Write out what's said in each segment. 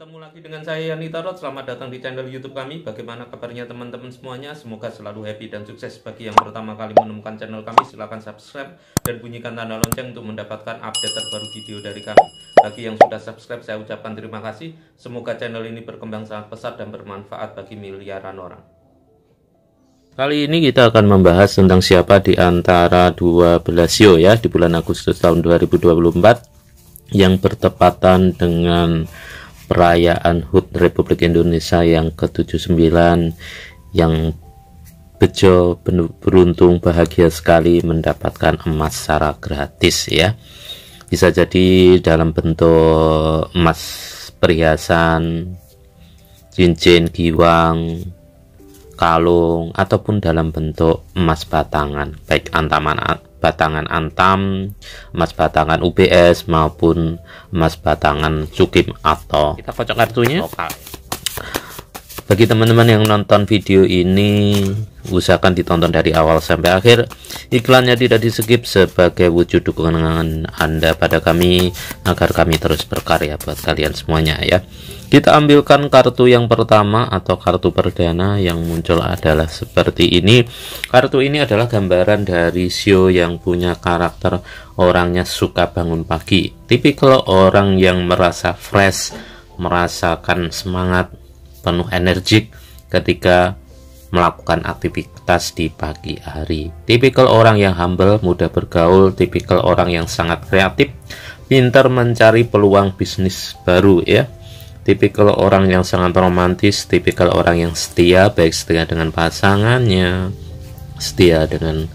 Ketemu lagi dengan saya Yani Tarot. Selamat datang di channel YouTube kami. Bagaimana kabarnya teman-teman semuanya? Semoga selalu happy dan sukses. Bagi yang pertama kali menemukan channel kami, silahkan subscribe dan bunyikan tanda lonceng untuk mendapatkan update terbaru video dari kami. Bagi yang sudah subscribe, saya ucapkan terima kasih. Semoga channel ini berkembang sangat pesat dan bermanfaat bagi miliaran orang. Kali ini kita akan membahas tentang siapa di antara 12 sio ya di bulan Agustus tahun 2024 yang bertepatan dengan perayaan HUT Republik Indonesia yang ke-79 yang bejo beruntung bahagia sekali mendapatkan emas secara gratis ya. Bisa jadi dalam bentuk emas perhiasan cincin giwang kalung ataupun dalam bentuk emas batangan baik antaman batangan antam, emas batangan UBS maupun emas batangan cukim atau kita kocok kartunya. Bagi teman-teman yang nonton video ini, usahakan ditonton dari awal sampai akhir. Iklannya tidak di skip sebagai wujud dukungan Anda pada kami agar kami terus berkarya buat kalian semuanya ya. Kita ambilkan kartu yang pertama atau kartu perdana yang muncul adalah seperti ini. Kartu ini adalah gambaran dari Sio yang punya karakter orangnya suka bangun pagi. Tipikal orang yang merasa fresh, merasakan semangat, penuh energik ketika melakukan aktivitas di pagi hari. Tipikal orang yang humble, mudah bergaul, tipikal orang yang sangat kreatif, pintar mencari peluang bisnis baru ya tipikal orang yang sangat romantis, tipikal orang yang setia, baik setia dengan pasangannya, setia dengan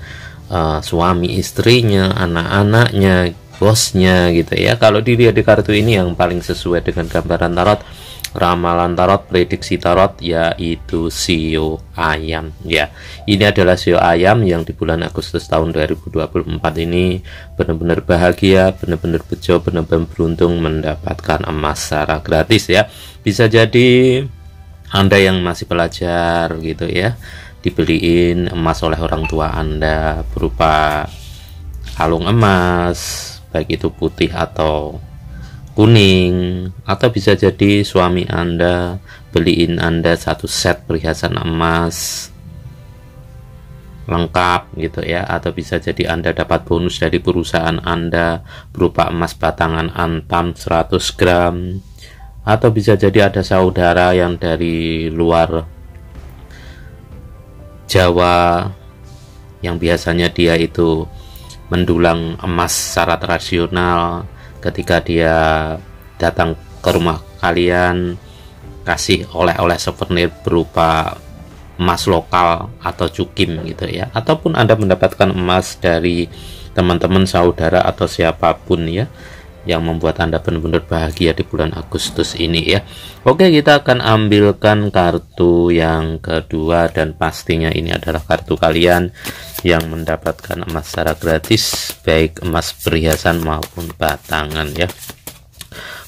uh, suami istrinya, anak-anaknya, bosnya gitu ya. Kalau dilihat di kartu ini yang paling sesuai dengan gambaran tarot ramalan tarot prediksi tarot yaitu sio ayam ya. Ini adalah sio ayam yang di bulan Agustus tahun 2024 ini benar-benar bahagia benar-benar bejo benar-benar beruntung mendapatkan emas secara gratis ya. Bisa jadi anda yang masih pelajar gitu ya dibeliin emas oleh orang tua anda berupa kalung emas baik itu putih atau kuning atau bisa jadi suami anda beliin anda satu set perhiasan emas lengkap gitu ya. Atau bisa jadi anda dapat bonus dari perusahaan anda berupa emas batangan antam 100 gram. Atau bisa jadi ada saudara yang dari luar Jawa yang biasanya dia itu mendulang emas secara tradisional ketika dia datang ke rumah kalian kasih oleh-oleh souvenir berupa emas lokal atau cukim gitu ya ataupun Anda mendapatkan emas dari teman-teman saudara atau siapa pun ya yang membuat Anda benar-benar bahagia di bulan Agustus ini ya. Oke, kita akan ambilkan kartu yang kedua dan pastinya ini adalah kartu kalian yang mendapatkan emas secara gratis baik emas perhiasan maupun batangan ya.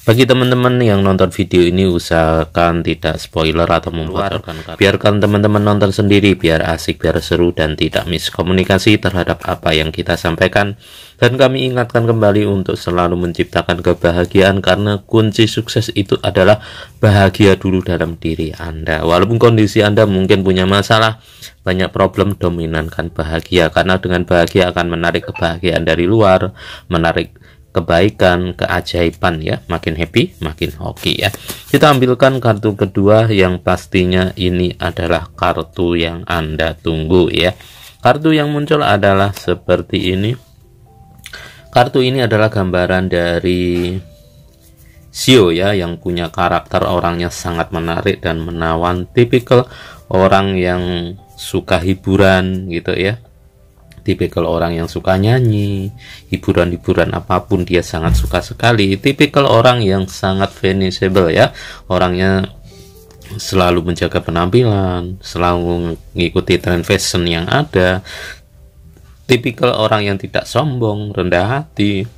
Bagi teman-teman yang nonton video ini usahakan tidak spoiler atau membuat biarkan teman-teman nonton sendiri biar asik, biar seru dan tidak miskomunikasi terhadap apa yang kita sampaikan. Dan kami ingatkan kembali untuk selalu menciptakan kebahagiaan karena kunci sukses itu adalah bahagia dulu dalam diri Anda. Walaupun kondisi Anda mungkin punya masalah, banyak problem dominankan bahagia karena dengan bahagia akan menarik kebahagiaan dari luar, menarik kebaikan, keajaiban ya. Makin happy, makin hoki ya. Kita ambilkan kartu kedua yang pastinya ini adalah kartu yang Anda tunggu ya. Kartu yang muncul adalah seperti ini. Kartu ini adalah gambaran dari Sio ya yang punya karakter orangnya sangat menarik dan menawan, tipikal orang yang suka hiburan gitu ya tipikal orang yang suka nyanyi, hiburan-hiburan apa pun dia sangat suka sekali. Tipikal orang yang sangat fashionable ya, orangnya selalu menjaga penampilan, selalu mengikuti tren fashion yang ada. Tipikal orang yang tidak sombong, rendah hati,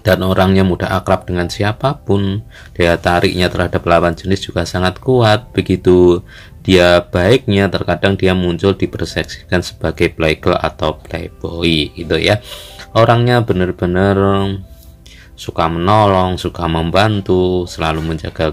dan orangnya mudah akrab dengan siapa pun. Daya tariknya terhadap lawan jenis juga sangat kuat. Begitu dia baiknya terkadang dia muncul dipersepsikan sebagai playgirl atau playboy gitu ya. Orangnya benar-benar suka menolong, suka membantu, selalu menjaga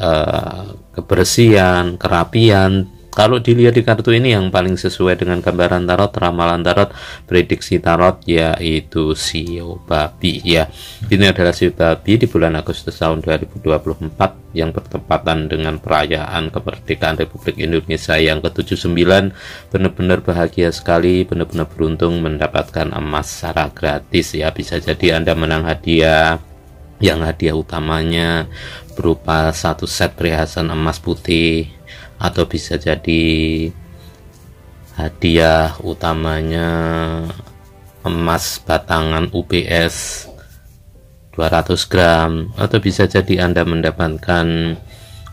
uh, kebersihan kerapian kalau dilihat di kartu ini yang paling sesuai dengan gambaran tarot ramalan tarot prediksi tarot yaitu sio babi ya. Ini adalah sio babi di bulan Agustus tahun 2024 yang bertepatan dengan perayaan kemerdekaan Republik Indonesia yang ke-79 benar-benar bahagia sekali benar-benar beruntung mendapatkan emas secara gratis ya. Bisa jadi Anda menang hadiah yang hadiah utamanya berupa satu set perhiasan emas putih atau bisa jadi hadiah utamanya emas batangan UPS 200 gram. Atau bisa jadi Anda mendapatkan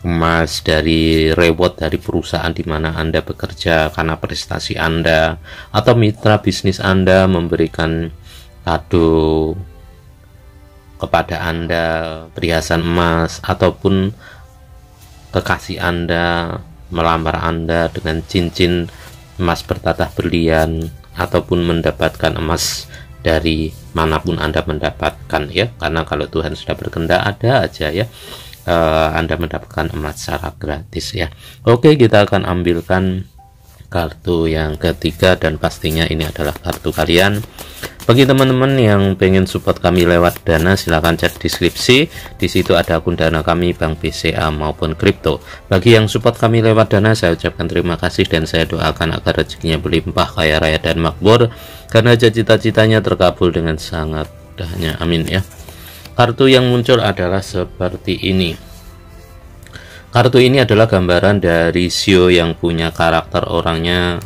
emas dari reward dari perusahaan di mana Anda bekerja karena prestasi Anda. Atau mitra bisnis Anda memberikan kado kepada Anda perhiasan emas ataupun kekasih Anda melamar Anda dengan cincin emas bertatah berlian ataupun mendapatkan emas dari mana pun Anda mendapatkan ya. Karena kalau Tuhan sudah berkehendak ada aja ya. Uh, Anda mendapatkan emas secara gratis ya. Oke kita akan ambilkan kartu yang ketiga dan pastinya ini adalah kartu kalian bagi teman-teman yang pengen support kami lewat dana silahkan cek deskripsi. Di situ ada akun dana kami bank BCA maupun kripto. Bagi yang support kami lewat dana saya ucapkan terima kasih dan saya doakan agar rezekinya berlimpah kaya raya dan makmur. Karena cita-citanya terkabul dengan sangat mudahnya amin ya. Kartu yang muncul adalah seperti ini. Kartu ini adalah gambaran dari Sio yang punya karakter orangnya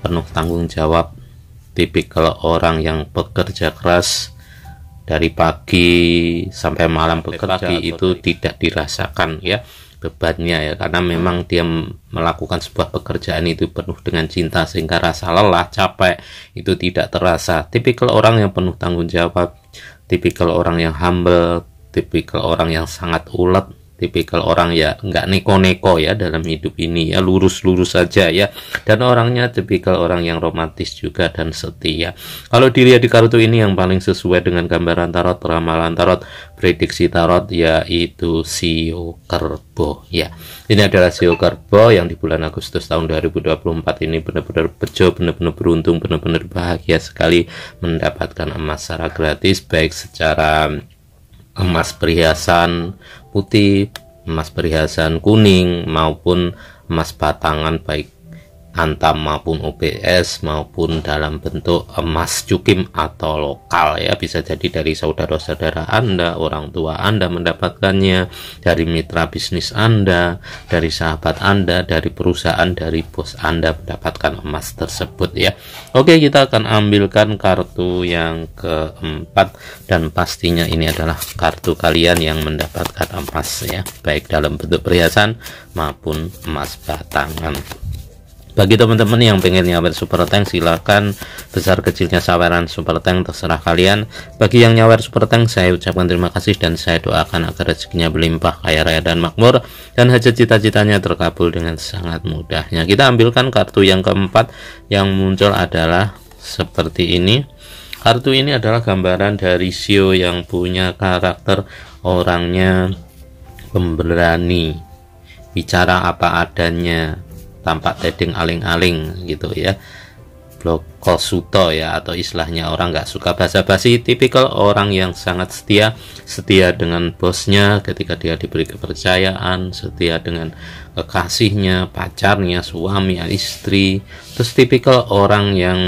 penuh tanggung jawab tipikal orang yang bekerja keras dari pagi sampai malam bekerja pagi itu tidak dirasakan ya bebannya ya. Karena memang dia melakukan sebuah pekerjaan itu penuh dengan cinta sehingga rasa lelah capek itu tidak terasa. Tipikal orang yang penuh tanggung jawab tipikal orang yang humble tipikal orang yang sangat ulet tipikal orang ya nggak neko-neko ya dalam hidup ini ya lurus-lurus saja ya. Dan orangnya tipikal orang yang romantis juga dan setia. Kalau dilihat di kartu ini yang paling sesuai dengan gambaran tarot ramalan tarot prediksi tarot yaitu Sio Kerbo ya. Ini adalah Sio Kerbo yang di bulan Agustus tahun 2024 ini benar-benar bejo benar-benar beruntung benar-benar bahagia sekali mendapatkan emas secara gratis baik secara emas perhiasan putih, emas perhiasan kuning maupun emas batangan baik antam maupun OBS maupun dalam bentuk emas cukim atau lokal ya bisa jadi dari saudara-saudara Anda, orang tua Anda mendapatkannya, dari mitra bisnis Anda, dari sahabat Anda, dari perusahaan, dari bos Anda mendapatkan emas tersebut ya. Oke, kita akan ambilkan kartu yang keempat dan pastinya ini adalah kartu kalian yang mendapatkan emas ya, baik dalam bentuk perhiasan maupun emas batangan bagi teman-teman yang pengen nyawer super tank silahkan besar kecilnya saweran super tank terserah kalian. Bagi yang nyawer super tank saya ucapkan terima kasih dan saya doakan agar rezekinya berlimpah kaya raya dan makmur dan hajat cita-citanya terkabul dengan sangat mudahnya. Kita ambilkan kartu yang keempat yang muncul adalah seperti ini. Kartu ini adalah gambaran dari Sio yang punya karakter orangnya pemberani. Bicara apa adanya tampak teding aling-aling gitu ya. Blokosuto ya atau istilahnya orang nggak suka basa-basi tipikal orang yang sangat setia setia dengan bosnya ketika dia diberi kepercayaan setia dengan kekasihnya pacarnya suami istri. Terus tipikal orang yang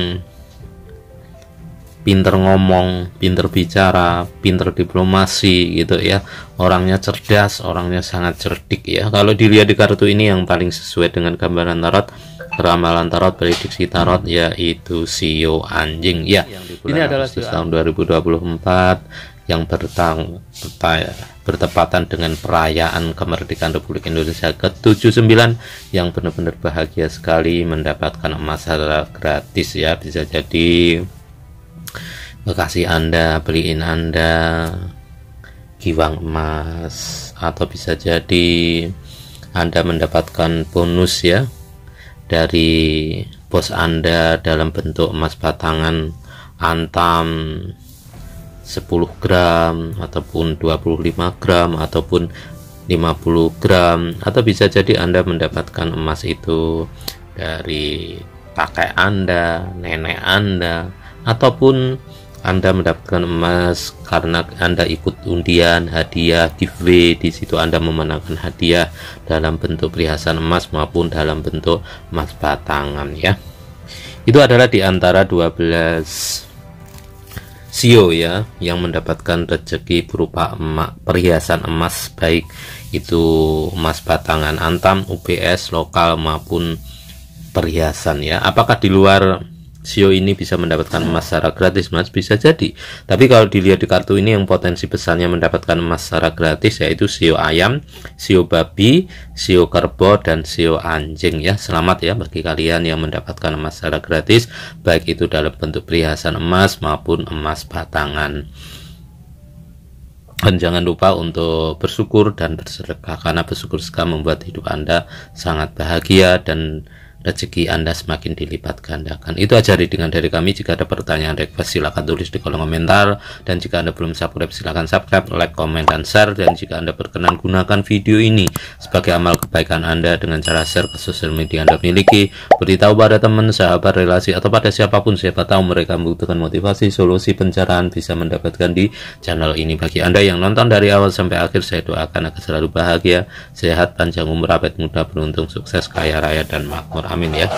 pinter ngomong, pinter bicara, pinter diplomasi gitu ya. Orangnya cerdas, orangnya sangat cerdik ya. Kalau dilihat di kartu ini yang paling sesuai dengan gambaran tarot, ramalan tarot, prediksi tarot yaitu Sio anjing ya. Ini adalah tahun 2024 yang bertang bertepatan dengan perayaan kemerdekaan Republik Indonesia ke-79 yang benar-benar bahagia sekali mendapatkan emas secara gratis ya bisa jadi bekasi Anda, beliin Anda giwang emas atau bisa jadi Anda mendapatkan bonus ya dari bos Anda dalam bentuk emas batangan antam 10 gram ataupun 25 gram ataupun 50 50 gram atau bisa jadi Anda mendapatkan emas itu dari kakek Anda, nenek Anda ataupun anda mendapatkan emas karena Anda ikut undian, hadiah, giveaway. Di situ Anda memenangkan hadiah dalam bentuk perhiasan emas maupun dalam bentuk emas batangan ya. Itu adalah di antara 12 sio ya yang mendapatkan rezeki berupa emas, perhiasan emas baik itu emas batangan antam, UPS lokal maupun perhiasan ya. Apakah di luar Sio ini bisa mendapatkan emas secara gratis mas. Bisa jadi. Tapi kalau dilihat di kartu ini yang potensi besarnya mendapatkan emas secara gratis yaitu sio ayam sio babi sio kerbau dan sio anjing ya. Selamat ya bagi kalian yang mendapatkan emas secara gratis baik itu dalam bentuk perhiasan emas maupun emas batangan. Dan jangan lupa untuk bersyukur dan bersedekah karena bersyukur sekali membuat hidup Anda sangat bahagia dan rezeki Anda semakin dilipat gandakan. Itu aja readingan dari kami. Jika ada pertanyaan request silahkan tulis di kolom komentar. Dan jika Anda belum subscribe silahkan subscribe, like, komen, dan share. Dan jika Anda berkenan gunakan video ini sebagai amal kebaikan Anda dengan cara share ke sosial media Anda miliki. Beritahu pada teman, sahabat, relasi, atau pada siapa pun siapa tahu mereka membutuhkan motivasi, solusi pencerahan bisa mendapatkan di channel ini. Bagi Anda yang nonton dari awal sampai akhir saya doakan akan selalu bahagia, sehat, panjang umur, awet muda, beruntung, sukses, kaya raya, dan makmur amin ya.